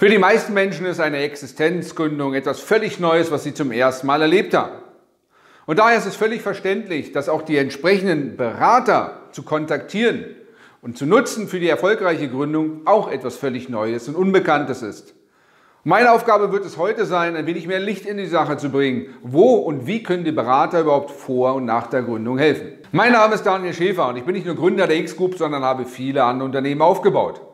Für die meisten Menschen ist eine Existenzgründung etwas völlig Neues, was sie zum ersten Mal erlebt haben. Und daher ist es völlig verständlich, dass auch die entsprechenden Berater zu kontaktieren und zu nutzen für die erfolgreiche Gründung auch etwas völlig Neues und Unbekanntes ist. Meine Aufgabe wird es heute sein, ein wenig mehr Licht in die Sache zu bringen. Wo und wie können die Berater überhaupt vor und nach der Gründung helfen? Mein Name ist Daniel Schäfer und ich bin nicht nur Gründer der X-Group, sondern habe viele andere Unternehmen aufgebaut.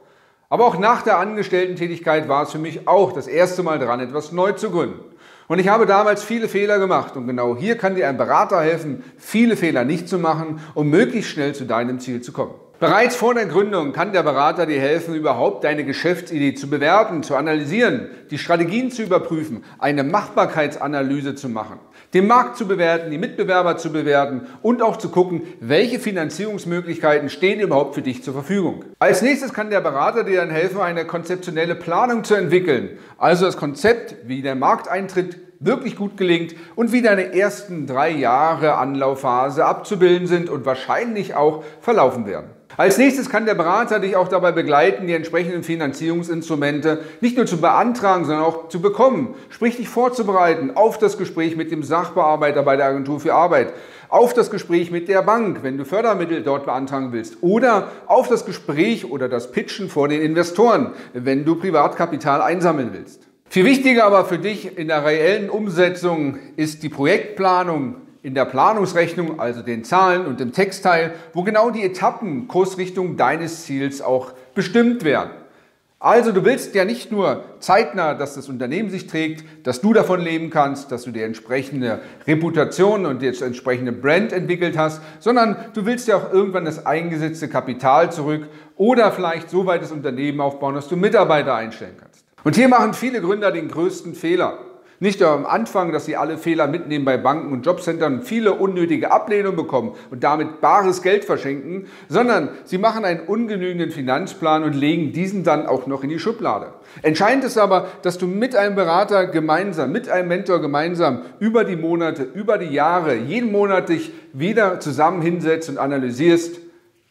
Aber auch nach der Angestellten-Tätigkeit war es für mich auch das erste Mal dran, etwas neu zu gründen. Und ich habe damals viele Fehler gemacht und genau hier kann dir ein Berater helfen, viele Fehler nicht zu machen, um möglichst schnell zu deinem Ziel zu kommen. Bereits vor der Gründung kann der Berater dir helfen, überhaupt deine Geschäftsidee zu bewerten, zu analysieren, die Strategien zu überprüfen, eine Machbarkeitsanalyse zu machen, den Markt zu bewerten, die Mitbewerber zu bewerten und auch zu gucken, welche Finanzierungsmöglichkeiten stehen überhaupt für dich zur Verfügung. Als nächstes kann der Berater dir dann helfen, eine konzeptionelle Planung zu entwickeln, also das Konzept, wie der Markteintritt wirklich gut gelingt und wie deine ersten drei Jahre Anlaufphase abzubilden sind und wahrscheinlich auch verlaufen werden. Als nächstes kann der Berater dich auch dabei begleiten, die entsprechenden Finanzierungsinstrumente nicht nur zu beantragen, sondern auch zu bekommen. Sprich dich vorzubereiten auf das Gespräch mit dem Sachbearbeiter bei der Agentur für Arbeit, auf das Gespräch mit der Bank, wenn du Fördermittel dort beantragen willst, oder auf das Gespräch oder das Pitchen vor den Investoren, wenn du Privatkapital einsammeln willst. Viel wichtiger aber für dich in der reellen Umsetzung ist die Projektplanung in der Planungsrechnung, also den Zahlen und dem Textteil, wo genau die Etappen, Kursrichtung deines Ziels auch bestimmt werden. Also du willst ja nicht nur zeitnah, dass das Unternehmen sich trägt, dass du davon leben kannst, dass du die entsprechende Reputation und das entsprechende Brand entwickelt hast, sondern du willst ja auch irgendwann das eingesetzte Kapital zurück oder vielleicht so weit das Unternehmen aufbauen, dass du Mitarbeiter einstellen kannst. Und hier machen viele Gründer den größten Fehler. Nicht nur am Anfang, dass sie alle Fehler mitnehmen bei Banken und Jobcentern viele unnötige Ablehnungen bekommen und damit bares Geld verschenken, sondern sie machen einen ungenügenden Finanzplan und legen diesen dann auch noch in die Schublade. Entscheidend ist aber, dass du mit einem Berater gemeinsam, mit einem Mentor gemeinsam über die Monate, über die Jahre, jeden Monat dich wieder zusammen hinsetzt und analysierst,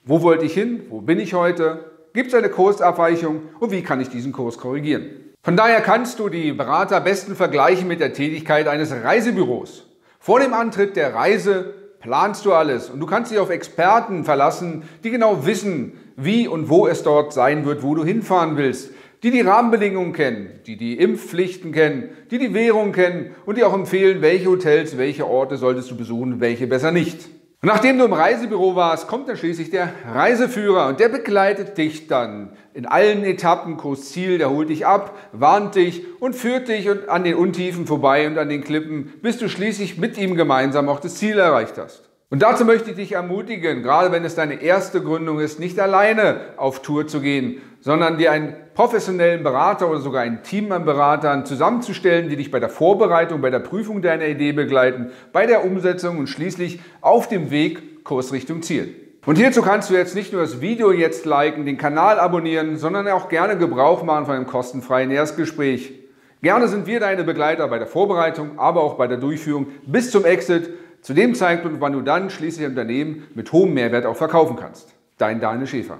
wo wollte ich hin, wo bin ich heute, gibt es eine Kursabweichung und wie kann ich diesen Kurs korrigieren. Von daher kannst du die Berater besten vergleichen mit der Tätigkeit eines Reisebüros. Vor dem Antritt der Reise planst du alles und du kannst dich auf Experten verlassen, die genau wissen, wie und wo es dort sein wird, wo du hinfahren willst, die die Rahmenbedingungen kennen, die die Impfpflichten kennen, die die Währung kennen und die auch empfehlen, welche Hotels, welche Orte solltest du besuchen, welche besser nicht. Und nachdem du im Reisebüro warst, kommt dann schließlich der Reiseführer und der begleitet dich dann in allen Etappen, Kurs Ziel, der holt dich ab, warnt dich und führt dich an den Untiefen vorbei und an den Klippen, bis du schließlich mit ihm gemeinsam auch das Ziel erreicht hast. Und dazu möchte ich dich ermutigen, gerade wenn es deine erste Gründung ist, nicht alleine auf Tour zu gehen, sondern dir einen professionellen Berater oder sogar ein Team an Beratern zusammenzustellen, die dich bei der Vorbereitung, bei der Prüfung deiner Idee begleiten, bei der Umsetzung und schließlich auf dem Weg Kursrichtung Ziel. Und hierzu kannst du jetzt nicht nur das Video jetzt liken, den Kanal abonnieren, sondern auch gerne Gebrauch machen von einem kostenfreien Erstgespräch. Gerne sind wir deine Begleiter bei der Vorbereitung, aber auch bei der Durchführung bis zum Exit zu dem Zeitpunkt, wann du dann schließlich ein Unternehmen mit hohem Mehrwert auch verkaufen kannst. Dein Daniel Schäfer.